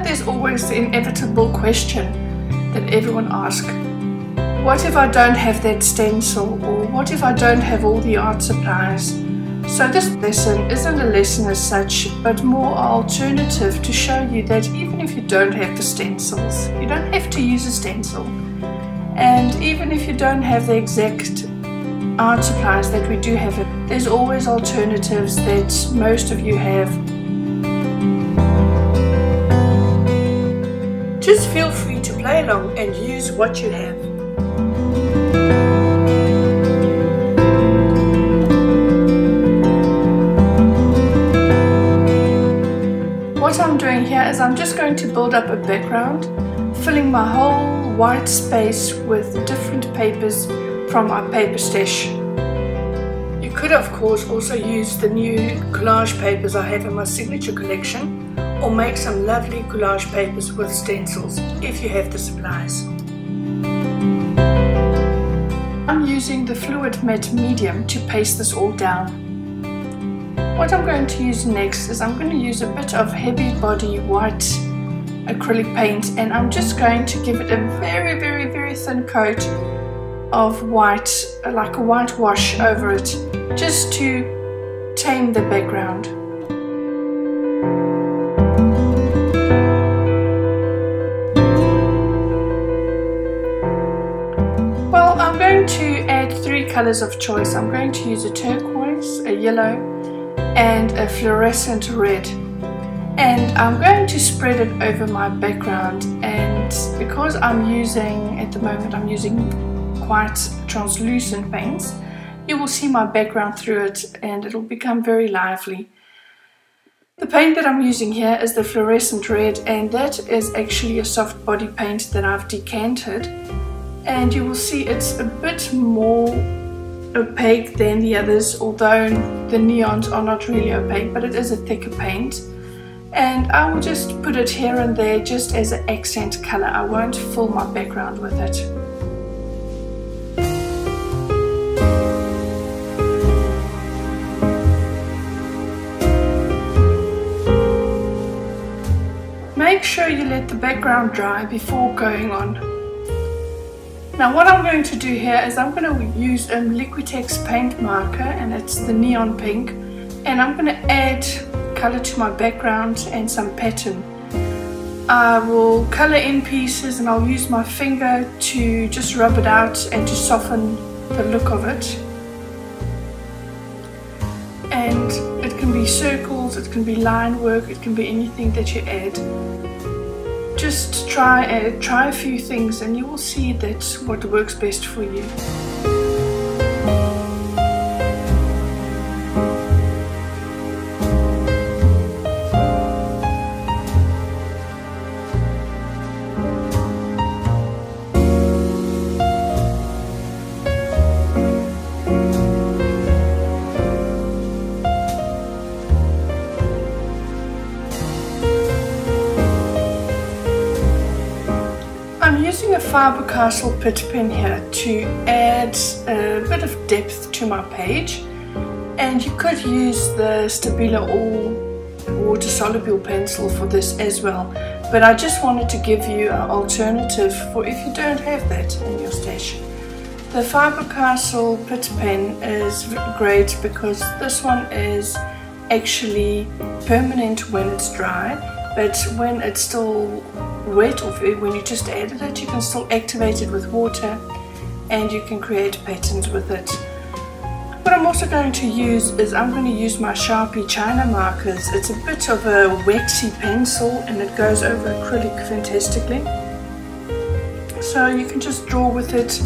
know there's always the inevitable question that everyone asks. What if I don't have that stencil? Or what if I don't have all the art supplies? So this lesson isn't a lesson as such, but more an alternative to show you that even if you don't have the stencils, you don't have to use a stencil. And even if you don't have the exact art supplies that we do have, there's always alternatives that most of you have. Just feel free to play along and use what you have. What I'm doing here is I'm just going to build up a background, filling my whole white space with different papers from my paper stash. You could of course also use the new collage papers I have in my signature collection or make some lovely collage papers with stencils if you have the supplies. I'm using the fluid matte medium to paste this all down. What I'm going to use next is I'm going to use a bit of heavy body white acrylic paint and I'm just going to give it a very very very thin coat of white like a white wash over it just to tame the background. Well I'm going to add three colors of choice. I'm going to use a turquoise, a yellow and a fluorescent red and I'm going to spread it over my background and because I'm using at the moment I'm using quite translucent paints you will see my background through it and it'll become very lively. The paint that I'm using here is the fluorescent red and that is actually a soft body paint that I've decanted and you will see it's a bit more opaque than the others, although the neons are not really opaque, but it is a thicker paint. And I will just put it here and there just as an accent color. I won't fill my background with it. Make sure you let the background dry before going on. Now what I'm going to do here is I'm going to use a Liquitex paint marker and it's the neon pink and I'm going to add color to my background and some pattern. I will color in pieces and I'll use my finger to just rub it out and to soften the look of it. And it can be circles, it can be line work, it can be anything that you add just try uh, try a few things and you will see that what works best for you. Faber-Castell Pitt pen here to add a bit of depth to my page. And you could use the Stabilo All water soluble pencil for this as well. But I just wanted to give you an alternative for if you don't have that in your stash. The Faber-Castell Pitt pen is great because this one is actually permanent when it's dry but when it's still wet or when you just added it you can still activate it with water and you can create patterns with it. What I'm also going to use is I'm going to use my Sharpie China markers. It's a bit of a waxy pencil and it goes over acrylic fantastically. So you can just draw with it,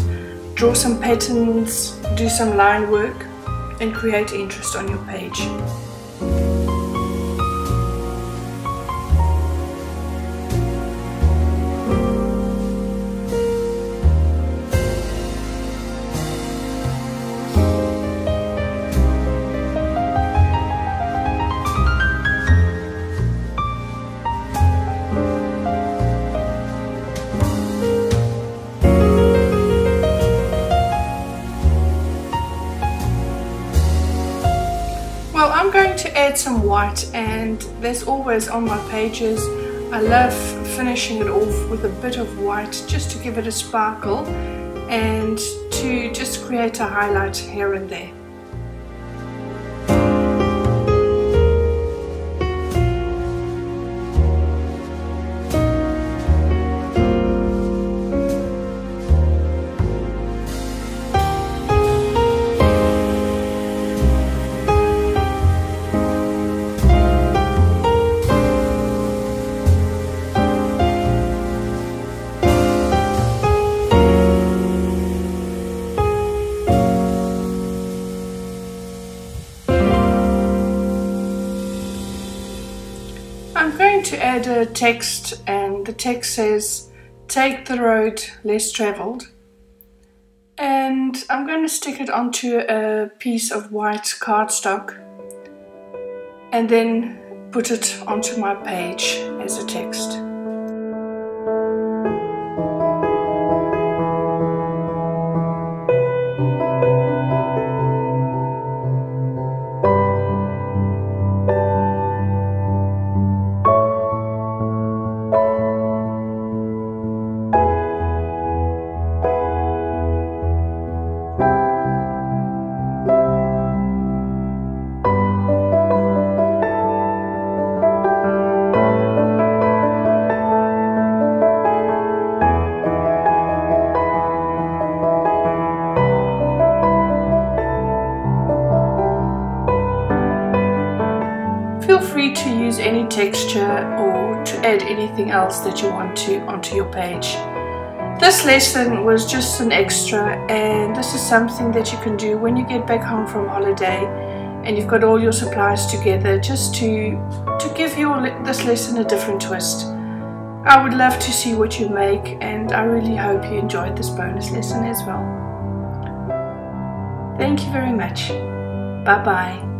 draw some patterns, do some line work and create interest on your page. Add some white and there's always on my pages I love finishing it off with a bit of white just to give it a sparkle and to just create a highlight here and there. I'm going to add a text and the text says take the road less traveled and I'm going to stick it onto a piece of white cardstock and then put it onto my page as a text. Feel free to use any texture or to add anything else that you want to onto your page. This lesson was just an extra and this is something that you can do when you get back home from holiday and you've got all your supplies together just to, to give your this lesson a different twist. I would love to see what you make and I really hope you enjoyed this bonus lesson as well. Thank you very much. Bye bye.